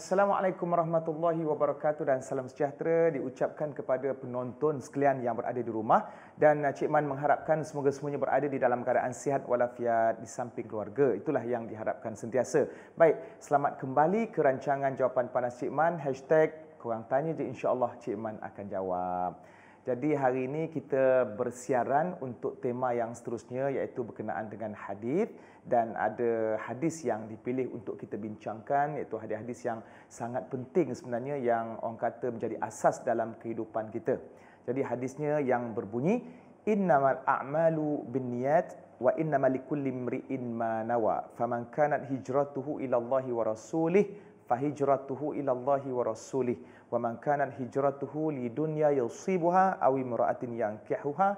Assalamualaikum warahmatullahi wabarakatuh dan salam sejahtera diucapkan kepada penonton sekalian yang berada di rumah dan uh, Cik Man mengharapkan semoga semuanya berada di dalam keadaan sihat walafiat di samping keluarga. Itulah yang diharapkan sentiasa. Baik, selamat kembali ke rancangan jawapan panas Cik Man hashtag korang tanya je insyaAllah Cik Man akan jawab. Jadi hari ini kita bersiaran untuk tema yang seterusnya iaitu berkenaan dengan hadis dan ada hadis yang dipilih untuk kita bincangkan iaitu hadis-hadis yang sangat penting sebenarnya yang orang kata menjadi asas dalam kehidupan kita. Jadi hadisnya yang berbunyi innamal a'malu binniyat wa innamal likulli imri'in ma nawa faman kanat hijratuhu ila Allahi wa rasulih fahijratuhu ila Allahi wa rasulih wa man kanat hijratuhu li dunya yusibuha aw imra'atin yankihuha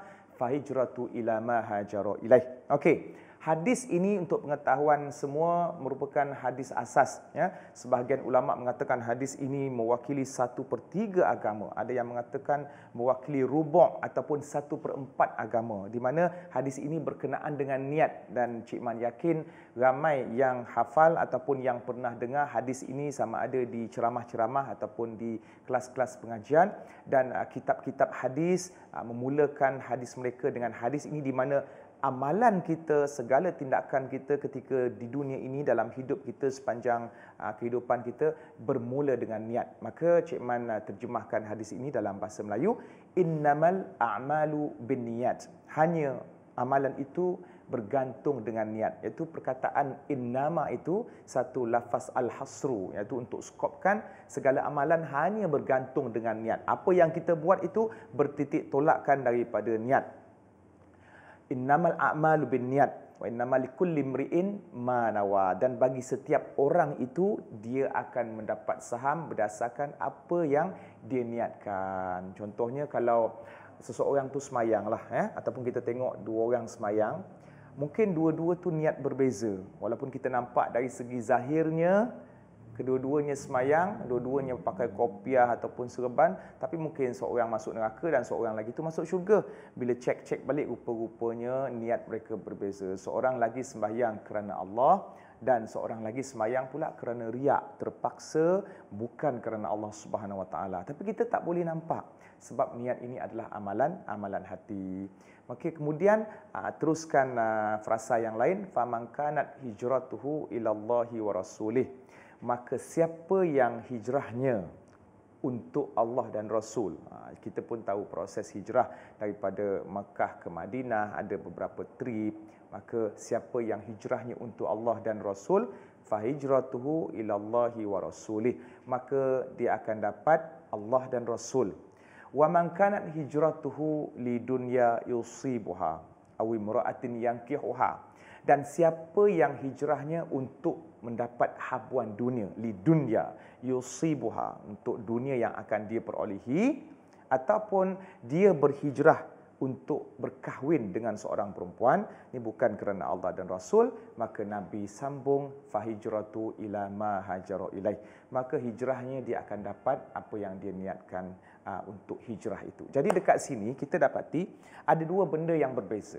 fahijratu ila ma hajara ilaih. Okey. Hadis ini untuk pengetahuan semua merupakan hadis asas. Ya. Sebahagian ulama mengatakan hadis ini mewakili satu per tiga agama. Ada yang mengatakan mewakili rubuk ataupun satu per empat agama. Di mana hadis ini berkenaan dengan niat. Dan Cik Man yakin ramai yang hafal ataupun yang pernah dengar hadis ini sama ada di ceramah-ceramah ataupun di kelas-kelas pengajian. Dan uh, kitab-kitab hadis uh, memulakan hadis mereka dengan hadis ini di mana amalan kita, segala tindakan kita ketika di dunia ini dalam hidup kita sepanjang uh, kehidupan kita bermula dengan niat. Maka Cik Man terjemahkan hadis ini dalam bahasa Melayu, innamal a'malu binniyat. Hanya amalan itu bergantung dengan niat. Iaitu perkataan innama itu satu lafaz al-hasru iaitu untuk skopkan segala amalan hanya bergantung dengan niat. Apa yang kita buat itu bertitik tolakkan daripada niat innamal a'malu binniyat wa innamal likulli imri'in ma nawa dan bagi setiap orang itu dia akan mendapat saham berdasarkan apa yang dia niatkan contohnya kalau seseorang tu semayanglah eh ataupun kita tengok dua orang semayang mungkin dua-dua tu niat berbeza walaupun kita nampak dari segi zahirnya kedua-duanya semayang, dua-duanya pakai kopiah ataupun serban, tapi mungkin seorang masuk neraka dan seorang lagi itu masuk syurga. Bila cek-cek balik rupa-rupanya niat mereka berbeza. Seorang lagi sembahyang kerana Allah dan seorang lagi semayang pula kerana riak, terpaksa bukan kerana Allah Subhanahu Wa Taala. Tapi kita tak boleh nampak sebab niat ini adalah amalan amalan hati. Okey, kemudian uh, teruskan uh, frasa yang lain, faman kanat hijratuhu ilallahi wa rasulih maka siapa yang hijrahnya untuk Allah dan Rasul. Ha, kita pun tahu proses hijrah daripada Mekah ke Madinah ada beberapa trip. Maka siapa yang hijrahnya untuk Allah dan Rasul, fahijratuhu ilallahi wa rasulih. Maka dia akan dapat Allah dan Rasul. Wa man kanat hijratuhu li dunya yusibuha aw imra'atin yankihuha dan siapa yang hijrahnya untuk mendapat habuan dunia li dunya yusibuha untuk dunia yang akan dia perolehi ataupun dia berhijrah untuk berkahwin dengan seorang perempuan. Ini bukan kerana Allah dan Rasul. Maka Nabi sambung fahijratu ila ma hajara ilaih. Maka hijrahnya dia akan dapat apa yang dia niatkan uh, untuk hijrah itu. Jadi dekat sini kita dapati ada dua benda yang berbeza.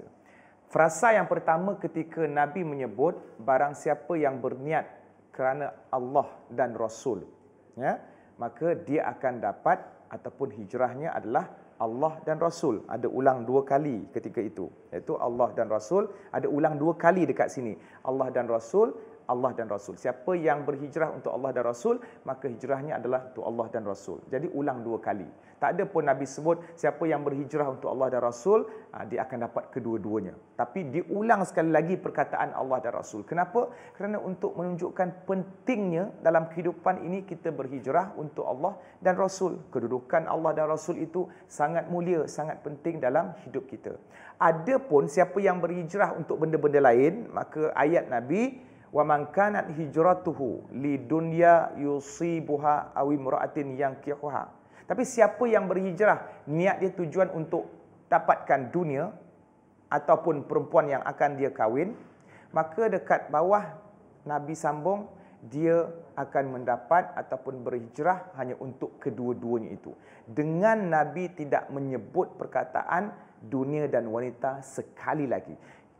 Frasa yang pertama ketika Nabi menyebut barang siapa yang berniat kerana Allah dan Rasul, ya, maka dia akan dapat ataupun hijrahnya adalah Allah dan Rasul. Ada ulang dua kali ketika itu. Iaitu Allah dan Rasul. Ada ulang dua kali dekat sini. Allah dan Rasul Allah dan Rasul. Siapa yang berhijrah untuk Allah dan Rasul, maka hijrahnya adalah untuk Allah dan Rasul. Jadi ulang dua kali. Tak ada pun Nabi sebut siapa yang berhijrah untuk Allah dan Rasul, ah, dia akan dapat kedua-duanya. Tapi diulang sekali lagi perkataan Allah dan Rasul. Kenapa? Kerana untuk menunjukkan pentingnya dalam kehidupan ini kita berhijrah untuk Allah dan Rasul. Kedudukan Allah dan Rasul itu sangat mulia, sangat penting dalam hidup kita. Adapun siapa yang berhijrah untuk benda-benda lain, maka ayat Nabi wa man kanat hijratuhu li dunya yusibuha aw imra'atin yankihuha tapi siapa yang berhijrah niat dia tujuan untuk dapatkan dunia ataupun perempuan yang akan dia kahwin, maka dekat bawah Nabi sambung dia akan mendapat ataupun berhijrah hanya untuk kedua-duanya itu. Dengan Nabi tidak menyebut perkataan dunia dan wanita sekali lagi.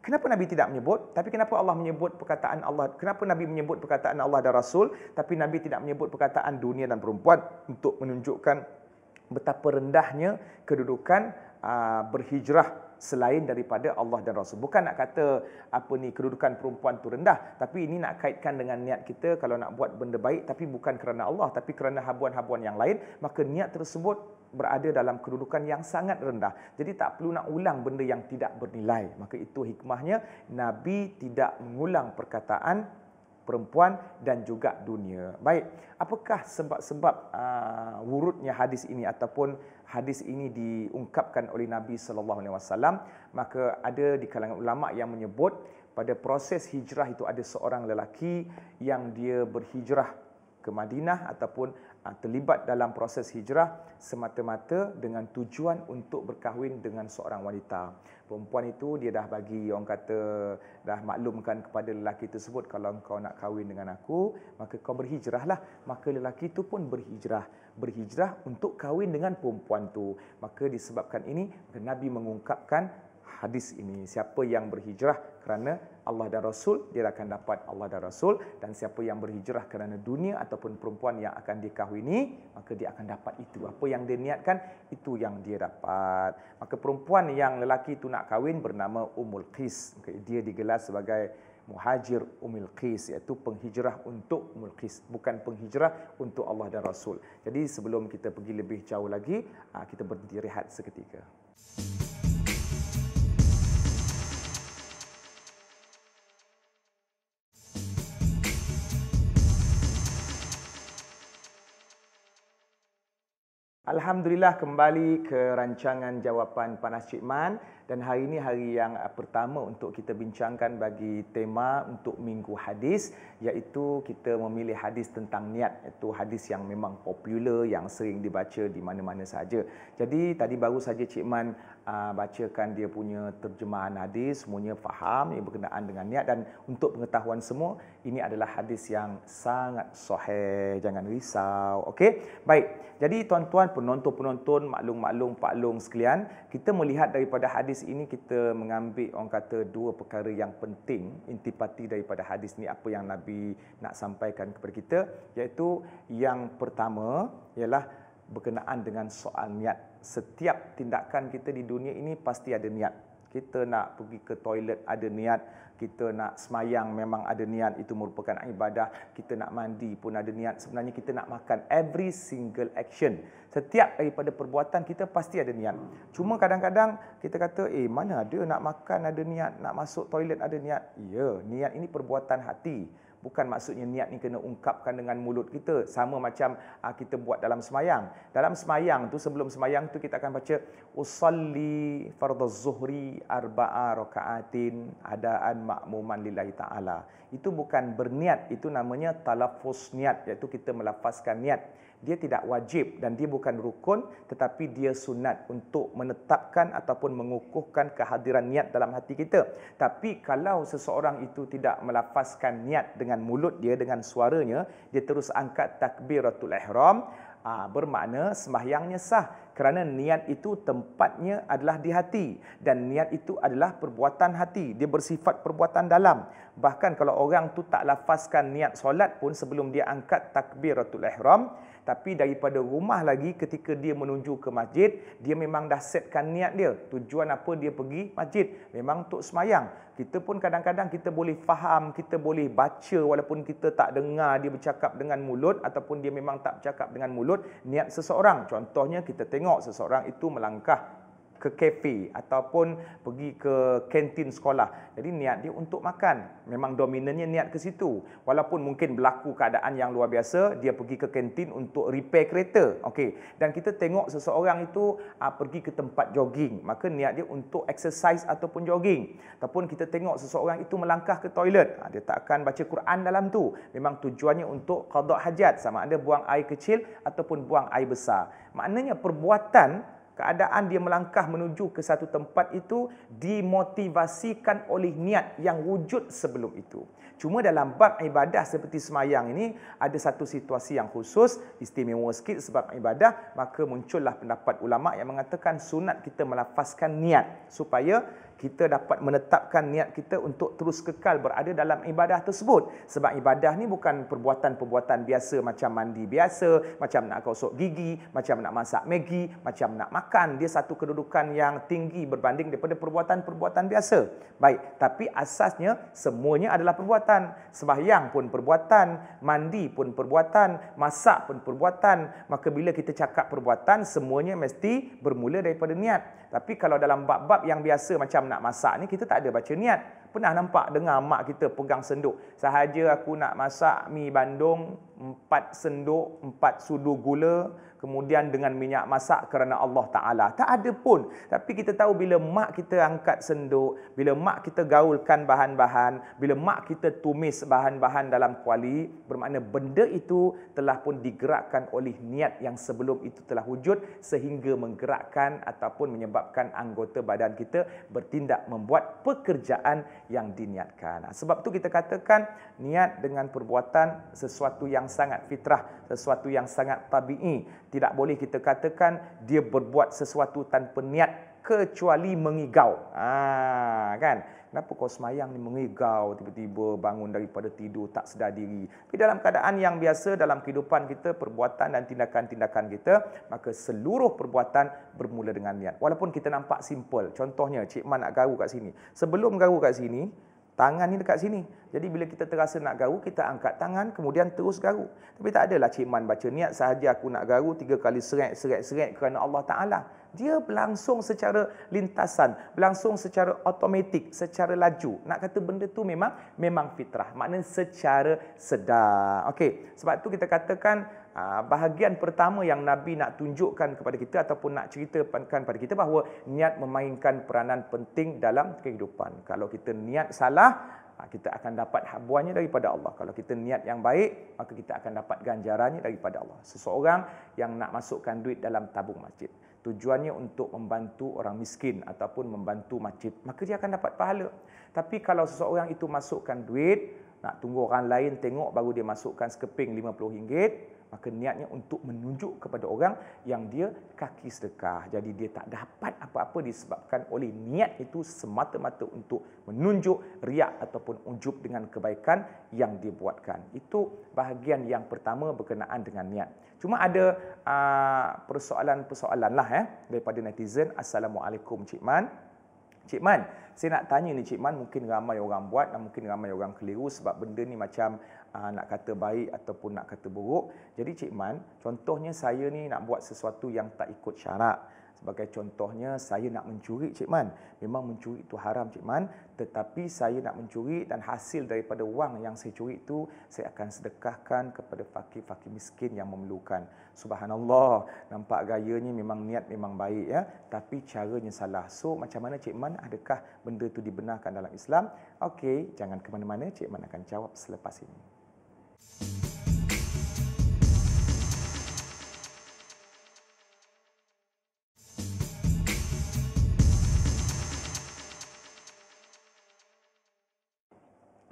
Kenapa Nabi tidak menyebut? Tapi kenapa Allah menyebut perkataan Allah? Kenapa Nabi menyebut perkataan Allah dan Rasul? Tapi Nabi tidak menyebut perkataan dunia dan perempuan untuk menunjukkan betapa rendahnya kedudukan uh, berhijrah selain daripada Allah dan Rasul. Bukan nak kata apa ni kedudukan perempuan tu rendah, tapi ini nak kaitkan dengan niat kita kalau nak buat benda baik tapi bukan kerana Allah tapi kerana habuan-habuan yang lain, maka niat tersebut berada dalam kedudukan yang sangat rendah. Jadi tak perlu nak ulang benda yang tidak bernilai. Maka itu hikmahnya Nabi tidak mengulang perkataan perempuan dan juga dunia. Baik, apakah sebab-sebab uh, wurudnya hadis ini ataupun hadis ini diungkapkan oleh Nabi sallallahu alaihi wasallam? Maka ada di kalangan ulama yang menyebut pada proses hijrah itu ada seorang lelaki yang dia berhijrah ke Madinah ataupun terlibat dalam proses hijrah semata-mata dengan tujuan untuk berkahwin dengan seorang wanita. Perempuan itu dia dah bagi orang kata dah maklumkan kepada lelaki tersebut kalau kau nak kahwin dengan aku maka kau berhijrahlah. Maka lelaki itu pun berhijrah. Berhijrah untuk kahwin dengan perempuan tu. Maka disebabkan ini Nabi mengungkapkan hadis ini. Siapa yang berhijrah kerana Allah dan Rasul dia akan dapat Allah dan Rasul. Dan siapa yang berhijrah kerana dunia ataupun perempuan yang akan dikahwini maka dia akan dapat itu. Apa yang dia niatkan itu yang dia dapat. Maka perempuan yang lelaki itu nak kahwin bernama Ummul Qis. Dia digelar sebagai muhajir Ummul Qis iaitu penghijrah untuk Ummul Qis bukan penghijrah untuk Allah dan Rasul. Jadi sebelum kita pergi lebih jauh lagi ah, kita berhenti rehat seketika Alhamdulillah kembali ke rancangan jawapan Panas Cik Man dan hari ini hari yang uh, pertama untuk kita bincangkan bagi tema untuk minggu hadis iaitu kita memilih hadis tentang niat iaitu hadis yang memang popular yang sering dibaca di mana-mana saja. Jadi tadi baru saja Cik Man uh, bacakan dia punya terjemahan hadis semuanya faham yang berkenaan dengan niat. Dan untuk pengetahuan semua ini adalah hadis yang sangat sahih. Jangan risau okey? Baik jadi tuan-tuan penonton-penonton maklum-maklum Pak Long sekalian kita melihat daripada hadis ini kita mengambil orang kata dua perkara yang penting intipati daripada hadis ni apa yang Nabi nak sampaikan kepada kita. Iaitu yang pertama ialah berkenaan dengan soal niat. Setiap tindakan kita di dunia ini pasti ada niat. Kita nak pergi ke toilet ada niat. Kita nak semayang memang ada niat. Itu merupakan ibadah. Kita nak mandi pun ada niat. Sebenarnya kita nak makan every single action. Setiap daripada perbuatan kita pasti ada niat. Cuma kadang-kadang kita kata eh mana ada nak makan ada niat. Nak masuk toilet ada niat. Ya niat ini perbuatan hati bukan maksudnya niat ni kena ungkapkan dengan mulut kita. Sama macam uh, kita buat dalam semayang. Dalam semayang tu sebelum semayang tu kita akan baca usalli fardhuz zuhri arba'a rakaatin adaan makmuman lillahi taala. Itu bukan berniat itu namanya talaffuz niat iaitu kita melafazkan niat dia tidak wajib dan dia bukan rukun tetapi dia sunat untuk menetapkan ataupun mengukuhkan kehadiran niat dalam hati kita. Tapi kalau seseorang itu tidak melafazkan niat dengan mulut dia dengan suaranya, dia terus angkat takbiratul ihram, aa, bermakna sembahyangnya sah. Kerana niat itu tempatnya adalah di hati dan niat itu adalah perbuatan hati. Dia bersifat perbuatan dalam. Bahkan kalau orang tu tak lafazkan niat solat pun sebelum dia angkat takbiratul ihram tapi daripada rumah lagi ketika dia menuju ke masjid dia memang dah setkan niat dia. Tujuan apa dia pergi masjid? Memang untuk semayang. Kita pun kadang-kadang kita boleh faham kita boleh baca walaupun kita tak dengar dia bercakap dengan mulut ataupun dia memang tak bercakap dengan mulut niat seseorang. Contohnya kita tengok seseorang itu melangkah ke kafe ataupun pergi ke kantin sekolah. Jadi niat dia untuk makan. Memang dominannya niat ke situ. Walaupun mungkin berlaku keadaan yang luar biasa, dia pergi ke kantin untuk repair kereta. Okey. Dan kita tengok seseorang itu ah, pergi ke tempat jogging, maka niat dia untuk exercise ataupun jogging. Ataupun kita tengok seseorang itu melangkah ke toilet, ah, dia tak akan baca Quran dalam tu. Memang tujuannya untuk qada hajat sama ada buang air kecil ataupun buang air besar. Maknanya perbuatan keadaan dia melangkah menuju ke satu tempat itu dimotivasikan oleh niat yang wujud sebelum itu. Cuma dalam bab ibadah seperti semayang ini ada satu situasi yang khusus istimewa sikit sebab ibadah maka muncullah pendapat ulama yang mengatakan sunat kita melafazkan niat supaya kita dapat menetapkan niat kita untuk terus kekal berada dalam ibadah tersebut. Sebab ibadah ni bukan perbuatan-perbuatan biasa macam mandi biasa, macam nak gosok gigi, macam nak masak maggi, macam nak makan. Dia satu kedudukan yang tinggi berbanding daripada perbuatan-perbuatan biasa. Baik, tapi asasnya semuanya adalah perbuatan. Sembahyang pun perbuatan, mandi pun perbuatan, masak pun perbuatan. Maka bila kita cakap perbuatan, semuanya mesti bermula daripada niat. Tapi kalau dalam bab-bab yang biasa macam nak masak ni kita tak ada baca niat. Pernah nampak dengar mak kita pegang senduk. Sahaja aku nak masak mi bandung, empat senduk, empat sudu gula, kemudian dengan minyak masak kerana Allah Ta'ala. Tak ada pun. Tapi kita tahu bila mak kita angkat senduk, bila mak kita gaulkan bahan-bahan, bila mak kita tumis bahan-bahan dalam kuali, bermakna benda itu telah pun digerakkan oleh niat yang sebelum itu telah wujud sehingga menggerakkan ataupun menyebabkan anggota badan kita bertindak membuat pekerjaan yang diniatkan. Sebab tu kita katakan niat dengan perbuatan sesuatu yang sangat fitrah, sesuatu yang sangat tabii. Tidak boleh kita katakan dia berbuat sesuatu tanpa niat kecuali mengigau. Ha, kan? Kenapa kau semayang ni mengigau tiba-tiba bangun daripada tidur tak sedar diri. Tapi dalam keadaan yang biasa dalam kehidupan kita, perbuatan dan tindakan-tindakan kita, maka seluruh perbuatan bermula dengan niat. Walaupun kita nampak simple. Contohnya, Cik Man nak garu kat sini. Sebelum garu kat sini, Tangan ni dekat sini. Jadi bila kita terasa nak garu, kita angkat tangan kemudian terus garu. Tapi tak adalah Cik Man baca niat sahaja aku nak garu tiga kali seret, seret, seret kerana Allah Ta'ala. Dia berlangsung secara lintasan, berlangsung secara automatik, secara laju. Nak kata benda tu memang memang fitrah. Maknanya secara sedar. Okey, sebab tu kita katakan bahagian pertama yang Nabi nak tunjukkan kepada kita ataupun nak ceritakan kepada kita bahawa niat memainkan peranan penting dalam kehidupan. Kalau kita niat salah, ah, kita akan dapat habuannya daripada Allah. Kalau kita niat yang baik, maka kita akan dapat ganjarannya daripada Allah. Seseorang yang nak masukkan duit dalam tabung masjid, tujuannya untuk membantu orang miskin ataupun membantu masjid, maka dia akan dapat pahala. Tapi kalau seseorang itu masukkan duit, nak tunggu orang lain tengok baru dia masukkan sekeping RM50, maka niatnya untuk menunjuk kepada orang yang dia kaki sedekah. Jadi dia tak dapat apa-apa disebabkan oleh niat itu semata-mata untuk menunjuk riak ataupun ujub dengan kebaikan yang dia buatkan. Itu bahagian yang pertama berkenaan dengan niat. Cuma ada uh, persoalan-persoalan lah eh, daripada netizen. Assalamualaikum Cik Man. Cik Man, saya nak tanya ni Cik Man, mungkin ramai orang buat dan mungkin ramai orang keliru sebab benda ni macam uh, nak kata baik ataupun nak kata buruk. Jadi Cik Man, contohnya saya ni nak buat sesuatu yang tak ikut syarak. Sebagai contohnya, saya nak mencuri Cik Man. Memang mencuri itu haram Cik Man. Tetapi saya nak mencuri dan hasil daripada wang yang saya curi itu, saya akan sedekahkan kepada fakir-fakir miskin yang memerlukan. Subhanallah, nampak gayanya memang niat memang baik ya. Tapi caranya salah. So, macam mana Cik Man? Adakah benda itu dibenarkan dalam Islam? Okey, jangan ke mana-mana. Cik Man akan jawab selepas ini.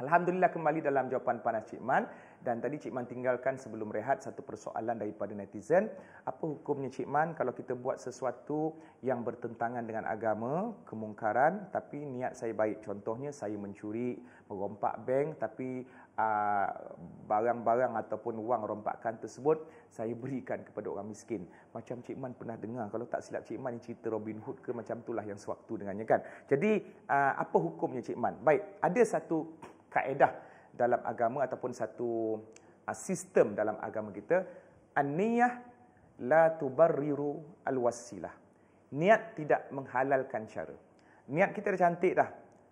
Alhamdulillah kembali dalam jawapan panas Cik Man dan tadi Cik Man tinggalkan sebelum rehat satu persoalan daripada netizen. Apa hukumnya Cik Man kalau kita buat sesuatu yang bertentangan dengan agama, kemungkaran tapi niat saya baik. Contohnya saya mencuri, merompak bank tapi uh, barang-barang ataupun wang rompakan tersebut saya berikan kepada orang miskin. Macam Cik Man pernah dengar kalau tak silap Cik Man cerita Robin Hood ke macam itulah yang sewaktu dengannya kan. Jadi uh, apa hukumnya Cik Man? Baik, ada satu kaedah dalam agama ataupun satu uh, sistem dalam agama kita an-niyah la tubarriru al-wasilah. Niat tidak menghalalkan cara. Niat kita dah cantik dah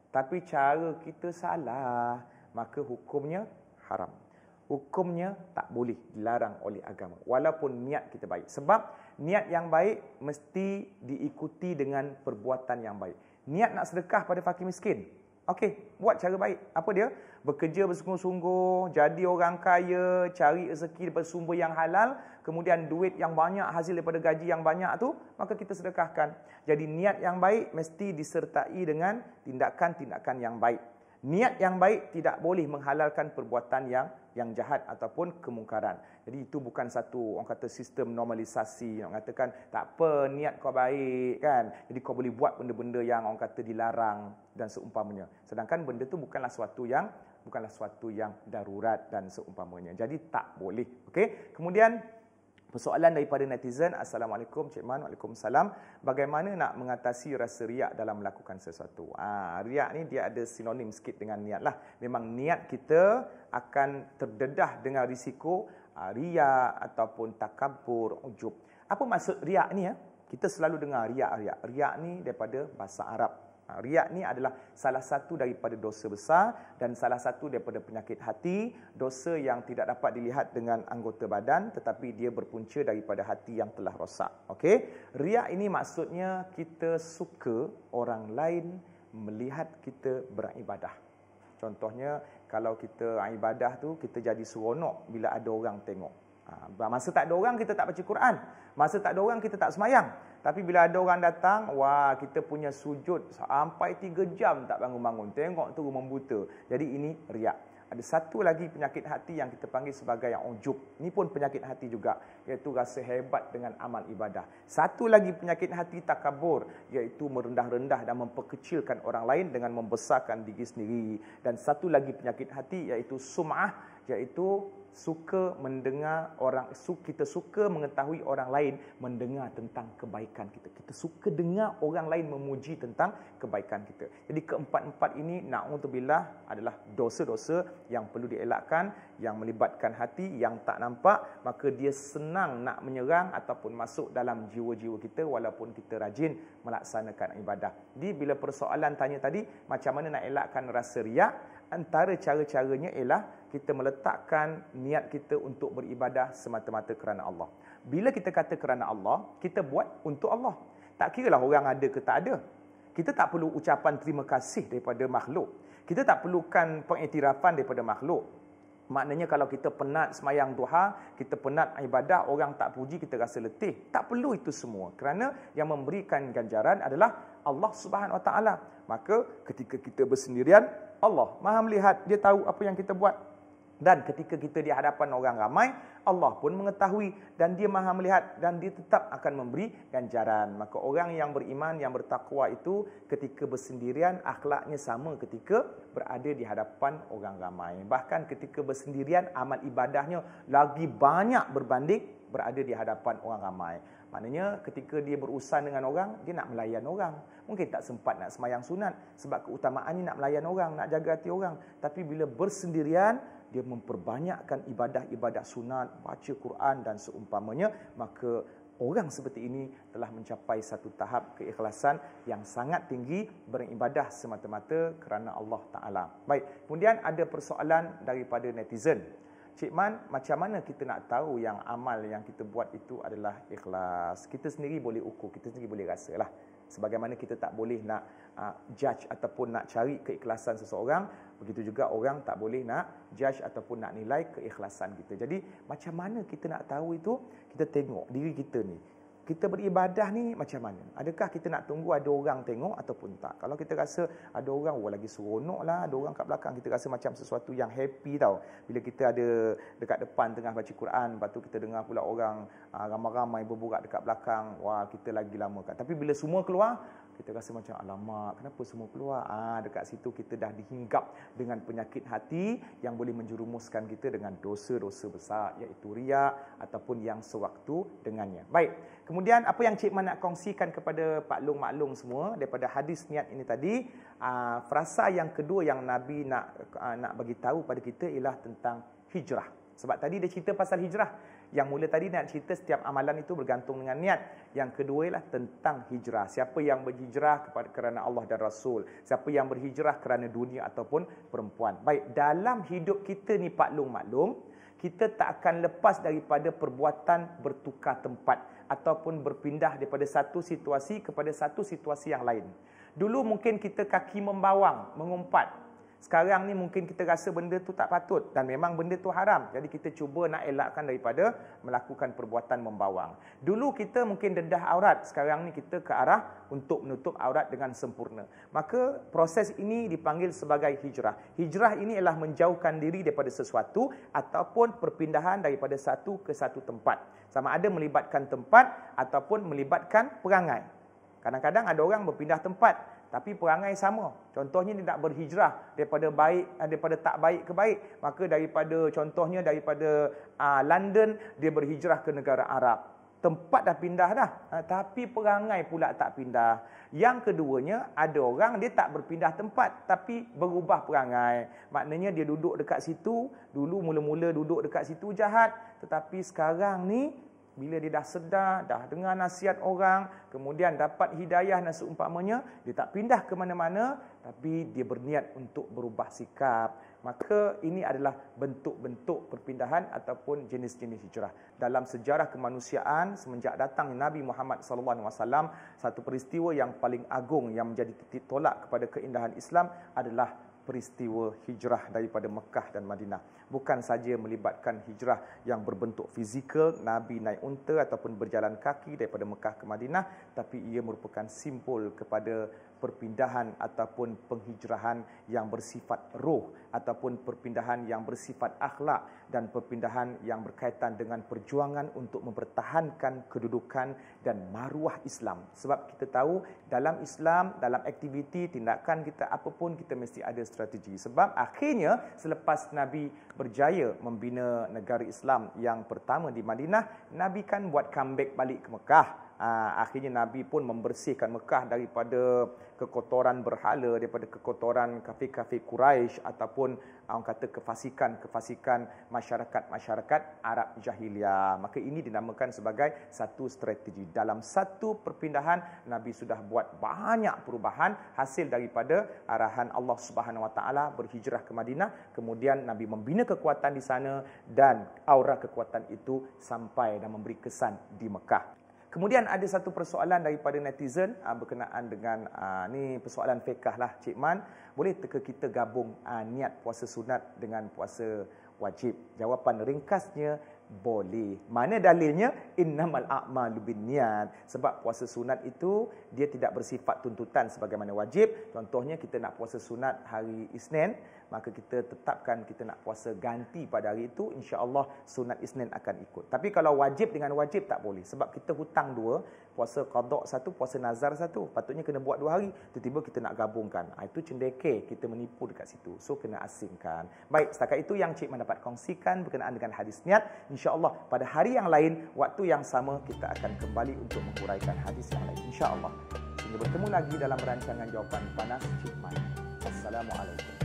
tapi cara kita salah maka hukumnya haram. Hukumnya tak boleh dilarang oleh agama walaupun niat kita baik. Sebab niat yang baik mesti diikuti dengan perbuatan yang baik. Niat nak sedekah pada fakir miskin Okey, buat cara baik. Apa dia? Bekerja bersungguh-sungguh, jadi orang kaya, cari rezeki daripada sumber yang halal, kemudian duit yang banyak, hasil daripada gaji yang banyak tu, maka kita sedekahkan. Jadi niat yang baik mesti disertai dengan tindakan-tindakan yang baik. Niat yang baik tidak boleh menghalalkan perbuatan yang yang jahat ataupun kemungkaran. Jadi itu bukan satu orang kata sistem normalisasi yang mengatakan tak apa niat kau baik kan. Jadi kau boleh buat benda-benda yang orang kata dilarang dan seumpamanya. Sedangkan benda tu bukanlah suatu yang bukanlah suatu yang darurat dan seumpamanya. Jadi tak boleh. Okey. Kemudian Persoalan daripada netizen, Assalamualaikum Cik Man, Waalaikumsalam. Bagaimana nak mengatasi rasa riak dalam melakukan sesuatu? Ah, riak ni dia ada sinonim sikit dengan niat lah. Memang niat kita akan terdedah dengan risiko ah, riak ataupun takabur, ujub. Apa maksud riak ni ya? Kita selalu dengar riak-riak. Riak ni daripada bahasa Arab. Ha, riak ni adalah salah satu daripada dosa besar dan salah satu daripada penyakit hati, dosa yang tidak dapat dilihat dengan anggota badan tetapi dia berpunca daripada hati yang telah rosak. Okey. Riak ini maksudnya kita suka orang lain melihat kita beribadah. Contohnya kalau kita ibadah tu kita jadi seronok bila ada orang tengok. Ha, masa tak ada orang kita tak baca Quran. Masa tak ada orang kita tak semayang. Tapi bila ada orang datang, wah kita punya sujud sampai tiga jam tak bangun-bangun. Tengok tu membuta. Jadi ini riak. Ada satu lagi penyakit hati yang kita panggil sebagai yang ujub. Ini pun penyakit hati juga. Iaitu rasa hebat dengan amal ibadah. Satu lagi penyakit hati takabur. Iaitu merendah-rendah dan memperkecilkan orang lain dengan membesarkan diri sendiri. Dan satu lagi penyakit hati iaitu sum'ah. Iaitu suka mendengar orang kita suka mengetahui orang lain mendengar tentang kebaikan kita. Kita suka dengar orang lain memuji tentang kebaikan kita. Jadi keempat-empat ini naudzubillah adalah dosa-dosa yang perlu dielakkan yang melibatkan hati yang tak nampak maka dia senang nak menyerang ataupun masuk dalam jiwa-jiwa kita walaupun kita rajin melaksanakan ibadah. Jadi bila persoalan tanya tadi macam mana nak elakkan rasa riak antara cara-caranya ialah kita meletakkan niat kita untuk beribadah semata-mata kerana Allah. Bila kita kata kerana Allah, kita buat untuk Allah. Tak kira lah orang ada ke tak ada. Kita tak perlu ucapan terima kasih daripada makhluk. Kita tak perlukan pengiktirafan daripada makhluk. Maknanya kalau kita penat semayang duha, kita penat ibadah, orang tak puji, kita rasa letih. Tak perlu itu semua. Kerana yang memberikan ganjaran adalah Allah Subhanahu Wa Taala. Maka ketika kita bersendirian, Allah Maha melihat, dia tahu apa yang kita buat. Dan ketika kita di hadapan orang ramai, Allah pun mengetahui dan dia maha melihat dan dia tetap akan memberi ganjaran. Maka orang yang beriman, yang bertakwa itu ketika bersendirian, akhlaknya sama ketika berada di hadapan orang ramai. Bahkan ketika bersendirian, amal ibadahnya lagi banyak berbanding berada di hadapan orang ramai. Maknanya ketika dia berurusan dengan orang, dia nak melayan orang. Mungkin tak sempat nak semayang sunat sebab keutamaannya nak melayan orang, nak jaga hati orang. Tapi bila bersendirian, dia memperbanyakkan ibadah-ibadah sunat, baca Quran dan seumpamanya, maka orang seperti ini telah mencapai satu tahap keikhlasan yang sangat tinggi beribadah semata-mata kerana Allah Taala. Baik, kemudian ada persoalan daripada netizen. Cik Man, macam mana kita nak tahu yang amal yang kita buat itu adalah ikhlas? Kita sendiri boleh ukur, kita sendiri boleh rasalah. Sebagaimana kita tak boleh nak uh, judge ataupun nak cari keikhlasan seseorang, begitu juga orang tak boleh nak judge ataupun nak nilai keikhlasan kita. Jadi macam mana kita nak tahu itu? Kita tengok diri kita ni kita beribadah ni macam mana? Adakah kita nak tunggu ada orang tengok ataupun tak? Kalau kita rasa ada orang, oh lagi seronok lah, ada orang kat belakang, kita rasa macam sesuatu yang happy tau. Bila kita ada dekat depan tengah baca Quran, lepas tu kita dengar pula orang ah, ramai-ramai berburak dekat belakang, wah kita lagi lama kan. Tapi bila semua keluar, kita rasa macam alamak kenapa semua keluar? Ah dekat situ kita dah dihinggap dengan penyakit hati yang boleh menjerumuskan kita dengan dosa-dosa besar iaitu riak ataupun yang sewaktu dengannya. Baik kemudian apa yang cik Man nak kongsikan kepada Pak Long Mak Long semua daripada hadis niat ini tadi? Ah, frasa yang kedua yang nabi nak ah, nak bagi tahu pada kita ialah tentang hijrah. Sebab tadi dia cerita pasal hijrah yang mula tadi nak cerita setiap amalan itu bergantung dengan niat. Yang kedua ialah tentang hijrah. Siapa yang berhijrah kepada kerana Allah dan Rasul. Siapa yang berhijrah kerana dunia ataupun perempuan. Baik, dalam hidup kita ni Pak Long maklum, kita tak akan lepas daripada perbuatan bertukar tempat ataupun berpindah daripada satu situasi kepada satu situasi yang lain. Dulu mungkin kita kaki membawang, mengumpat. Sekarang ni mungkin kita rasa benda tu tak patut dan memang benda tu haram. Jadi kita cuba nak elakkan daripada melakukan perbuatan membawang. Dulu kita mungkin dedah aurat, sekarang ni kita ke arah untuk menutup aurat dengan sempurna. Maka proses ini dipanggil sebagai hijrah. Hijrah ini ialah menjauhkan diri daripada sesuatu ataupun perpindahan daripada satu ke satu tempat. Sama ada melibatkan tempat ataupun melibatkan perangai. Kadang-kadang ada orang berpindah tempat tapi perangai sama. Contohnya dia nak berhijrah daripada baik eh, daripada tak baik ke baik. Maka daripada contohnya daripada uh, London dia berhijrah ke negara Arab. Tempat dah pindah dah, uh, tapi perangai pula tak pindah. Yang keduanya ada orang dia tak berpindah tempat tapi berubah perangai. Maknanya dia duduk dekat situ, dulu mula-mula duduk dekat situ jahat, tetapi sekarang ni bila dia dah sedar, dah dengar nasihat orang, kemudian dapat hidayah dan seumpamanya, dia tak pindah ke mana-mana, tapi dia berniat untuk berubah sikap. Maka ini adalah bentuk-bentuk perpindahan ataupun jenis-jenis hijrah. Dalam sejarah kemanusiaan, semenjak datang Nabi Muhammad SAW, satu peristiwa yang paling agung yang menjadi titik tolak kepada keindahan Islam adalah peristiwa hijrah daripada Mekah dan Madinah. Bukan saja melibatkan hijrah yang berbentuk fizikal, Nabi naik unta ataupun berjalan kaki daripada Mekah ke Madinah, tapi ia merupakan simbol kepada perpindahan ataupun penghijrahan yang bersifat roh ataupun perpindahan yang bersifat akhlak dan perpindahan yang berkaitan dengan perjuangan untuk mempertahankan kedudukan dan maruah Islam. Sebab kita tahu dalam Islam, dalam aktiviti, tindakan kita apapun kita mesti ada strategi. Sebab akhirnya selepas Nabi berjaya membina negara Islam yang pertama di Madinah, Nabi kan buat comeback balik ke Mekah uh, akhirnya Nabi pun membersihkan Mekah daripada kekotoran berhala, daripada kekotoran kafir-kafir Quraisy ataupun orang kata kefasikan-kefasikan masyarakat-masyarakat Arab jahiliah. Maka ini dinamakan sebagai satu strategi. Dalam satu perpindahan Nabi sudah buat banyak perubahan hasil daripada arahan Allah Subhanahu Wa Taala berhijrah ke Madinah, kemudian Nabi membina kekuatan di sana dan aura kekuatan itu sampai dan memberi kesan di Mekah. Kemudian ada satu persoalan daripada netizen uh, berkenaan dengan uh, ni persoalan fiqh lah Cik Man, boleh teka kita gabung uh, niat puasa sunat dengan puasa wajib? Jawapan ringkasnya boleh. Mana dalilnya? Innamal a'malu binniat. Sebab puasa sunat itu dia tidak bersifat tuntutan sebagaimana wajib. Contohnya kita nak puasa sunat hari Isnin, maka kita tetapkan kita nak puasa ganti pada hari itu insya-Allah sunat Isnin akan ikut. Tapi kalau wajib dengan wajib tak boleh sebab kita hutang dua, puasa qada satu, puasa nazar satu. Patutnya kena buat dua hari, tiba-tiba kita nak gabungkan. Ha, itu cendeke kita menipu dekat situ. So kena asingkan. Baik, setakat itu yang cik mendapat kongsikan berkenaan dengan hadis niat. Insya-Allah pada hari yang lain, waktu yang sama kita akan kembali untuk menguraikan hadis yang lain. Insya-Allah. Hingga bertemu lagi dalam rancangan jawapan panas Cik Man. Assalamualaikum.